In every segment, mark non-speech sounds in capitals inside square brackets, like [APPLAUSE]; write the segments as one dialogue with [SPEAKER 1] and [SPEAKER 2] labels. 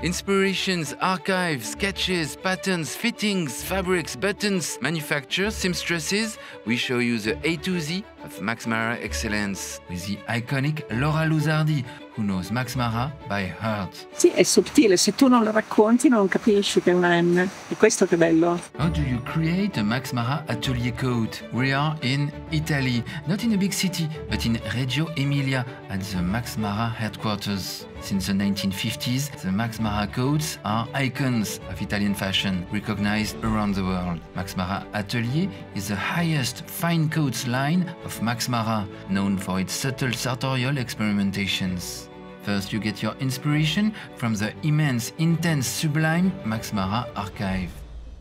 [SPEAKER 1] Inspirations, archives, sketches, patterns, fittings, fabrics, buttons, manufacture, seamstresses. We show you the A to Z of Max Mara excellence with the iconic Laura Lusuardi, who knows Max Mara by heart.
[SPEAKER 2] Sì, è sottile, se tu non lo racconti non capisci che è una M. E questo che bello.
[SPEAKER 1] How do you create a Max Mara atelier coat? We are in Italy, not in a big city, but in Reggio Emilia at the Max Mara headquarters. Since the 1950s, the Max Mara coats are icons of Italian fashion, recognized around the world. Max Mara Atelier is the highest fine coats line of Max Mara, known for its subtle sartorial experimentations. First, you get your inspiration from the immense, intense, sublime Max Mara archive.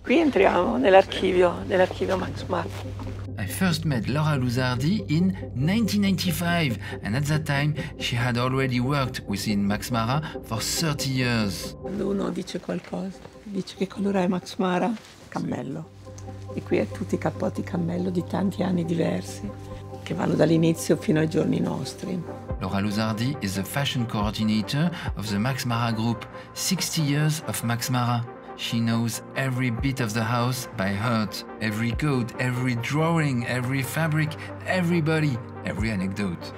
[SPEAKER 2] Qui entriamo nell'archivio, nell'archivio Max Mara.
[SPEAKER 1] I first met Laura Lusuardi in 1995, and at that time she had already worked within Max Mara for 30 years.
[SPEAKER 2] Quando uno dice qualcosa, dice che colore è Max Mara? Cammello. E qui è tutti i cappotti cammello di tanti anni diversi, che vanno dall'inizio fino ai giorni nostri.
[SPEAKER 1] Laura Luzardi is the fashion coordinator of the Max Mara group, 60 years of Max Mara. She knows every bit of the house by heart, every code, every drawing, every fabric, everybody, every anecdote.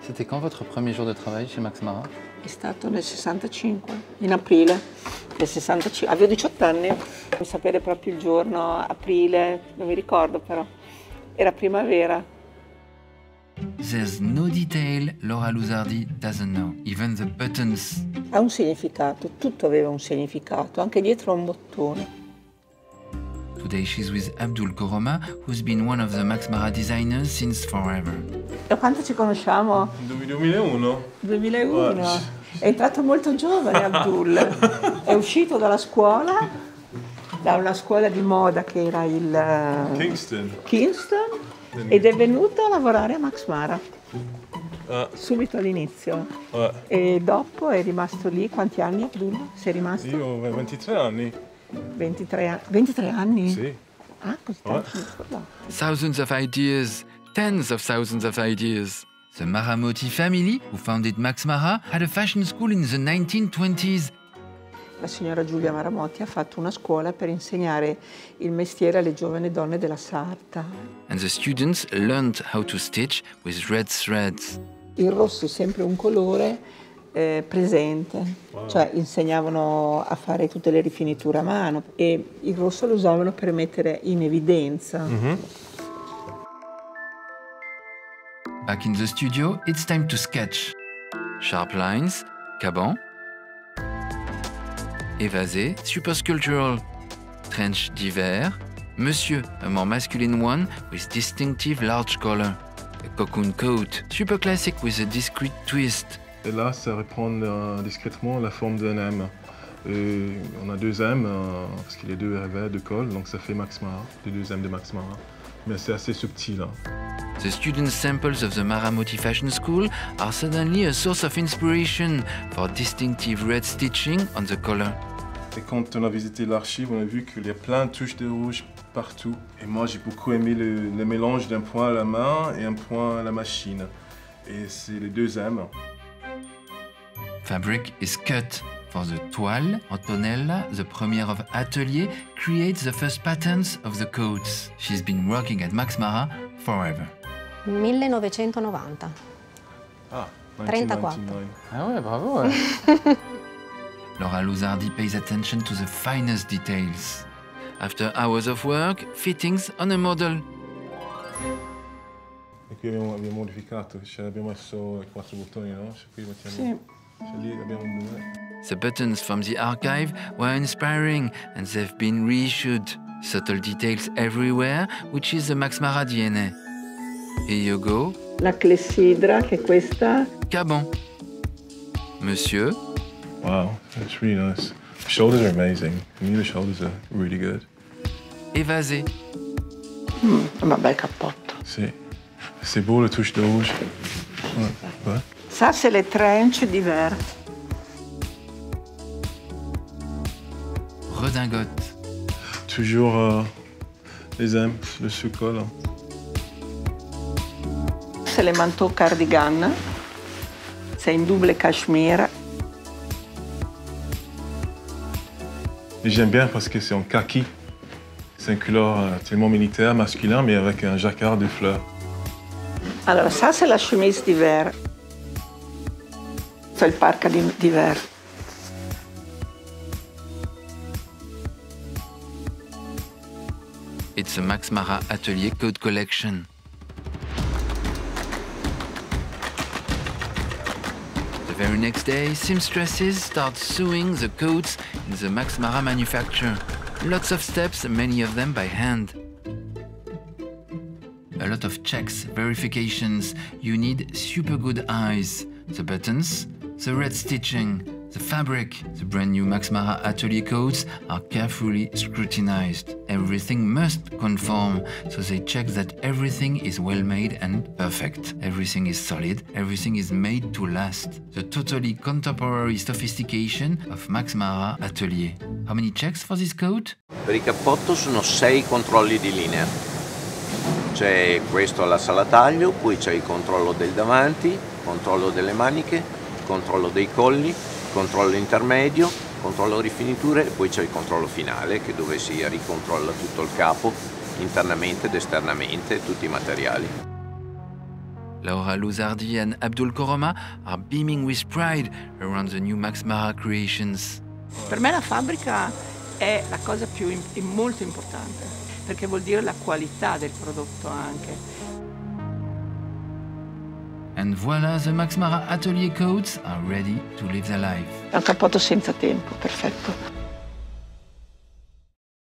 [SPEAKER 3] C'était quand votre premier jour de travail chez Max Mara?
[SPEAKER 2] È stato nel 65, in aprile del 65. Avevo 18 anni, non sapere proprio il giorno, aprile, non mi ricordo però. Era primavera.
[SPEAKER 1] There's no detail Laura Luzardi doesn't know, even the buttons.
[SPEAKER 2] Ha un significato, tutto aveva un significato, anche dietro a un bottone.
[SPEAKER 1] Today she's with Abdul Koroma, who's been one of the Max Mara designers since forever.
[SPEAKER 2] Da quanto ci conosciamo?
[SPEAKER 4] 2001.
[SPEAKER 2] 2001. È entrato molto giovane Abdul. [LAUGHS] È uscito dalla scuola, da una scuola di moda che era il eh,
[SPEAKER 4] Kingston.
[SPEAKER 2] Kingston, ed è venuto a lavorare a Max Mara.
[SPEAKER 4] Ah,
[SPEAKER 2] Subito all'inizio.
[SPEAKER 4] ah,
[SPEAKER 2] E dopo è rimasto lì. Quanti anni Abdul? Sei rimasto?
[SPEAKER 4] io ho 23 anni.
[SPEAKER 2] 23, 23 anni?
[SPEAKER 4] Sì.
[SPEAKER 2] Ah, così tanto mi.
[SPEAKER 1] Thousands of ideas, tens of thousands of ideas. The Maramotti family, who founded Max Mara, had a fashion school in the 1920s.
[SPEAKER 2] La signora Giulia Maramotti ha fatto una scuola per insegnare il mestiere alle giovani donne della sarta.
[SPEAKER 1] And the students learned how to stitch with red threads.
[SPEAKER 2] Il rosso è sempre un colore eh, presente, cioè insegnavano a fare tutte le rifiniture a mano e il rosso lo usavano per mettere in evidenza.
[SPEAKER 1] Back in the studio, it's time to sketch. Sharp lines, caban. Évasé, super sculptural. Trench d'hiver. Monsieur, a more masculine one with distinctive large collar. A cocoon coat, super classic with a discreet twist.
[SPEAKER 4] Et là, ça reprend euh, discrètement la forme d'un M. Et on a deux M, euh, parce qu'il y a deux revers de colle, donc ça fait Max Mara, les deux M de Max Mara. Mais c'est assez subtil. hein.
[SPEAKER 1] The student samples of the Maramotti Fashion School are suddenly a source of inspiration for distinctive red stitching on the collar.
[SPEAKER 4] Et quand on a visité l'archive, on a vu qu'il y a plein de touches de rouge partout. Et moi, j'ai beaucoup aimé le, le mélange d'un point à la main et un point à la machine. Et c'est les deux M.
[SPEAKER 1] Fabric is cut. For the toile, Antonella, the premier of Atelier, creates the first patterns of the coats. She's been working at Max Mara forever.
[SPEAKER 5] 1990.
[SPEAKER 4] Ah,
[SPEAKER 5] 34.
[SPEAKER 4] 1999.
[SPEAKER 3] Ah ouais, bravo. ouais. [LAUGHS]
[SPEAKER 1] Laura Lusuardi pays attention to the finest details. After hours of work, fittings on a model.
[SPEAKER 4] E qui abbiamo, abbiamo modificato, cioè abbiamo messo i quattro bottoni, no? Cioè qui mettiamo...
[SPEAKER 2] Sì.
[SPEAKER 1] The buttons from the archive were inspiring and they've been reissued. Subtle details everywhere, which is the Max Mara DNA. Here you go,
[SPEAKER 2] La clessidra, che è questa,
[SPEAKER 1] Caban. Monsieur,
[SPEAKER 4] Wow, that's really nice. The shoulders are amazing. To me, the shoulders are really good.
[SPEAKER 1] évasé.
[SPEAKER 2] mm, un bel cappotto.
[SPEAKER 4] C'est, c'est beau le touche de rouge. Ouais, ouais.
[SPEAKER 2] Ça, c'est le trench d'hiver.
[SPEAKER 1] Redingote.
[SPEAKER 4] Toujours euh, les M, le sous-col.
[SPEAKER 2] C'est le manteau cardigan. C'est in double cashmere.
[SPEAKER 4] Et j'aime bien parce que c'est en kaki. C'est un couleur euh, tellement militaire, masculin, mais avec un jacquard de fleurs.
[SPEAKER 2] Allora, ça c'est la chemise d'hiver. Parka d'hiver.
[SPEAKER 1] It's a Max Mara Atelier Coat Collection. The very next day, seamstresses start sewing the coats in the Max Mara manufacture. Lots of steps, many of them by hand. A lot of checks, verifications. You need super good eyes. The buttons, the red stitching, the fabric, the brand new Max Mara Atelier coats are carefully scrutinized. Everything must conform, so they check that everything is well made and perfect. Everything is solid, everything is made to last. The totally contemporary sophistication of Max Mara Atelier. How many checks for this coat?
[SPEAKER 6] Per il cappotto sono sei controlli di linea. C'è questo alla sala taglio, poi c'è il controllo del davanti, controllo delle maniche, controllo dei colli, controllo intermedio, controllo rifiniture e poi c'è il controllo finale che dove si ricontrolla tutto il capo internamente ed esternamente, tutti i materiali.
[SPEAKER 1] Laura Luzardi and Abdul Koroma are beaming with pride around the new Max Mara creations.
[SPEAKER 2] Per me la fabbrica è la cosa più molto importante, perché vuol dire la qualità del prodotto anche.
[SPEAKER 1] And voila, the Max Mara Atelier coats are ready to live their life.
[SPEAKER 2] È un cappotto senza tempo, perfetto.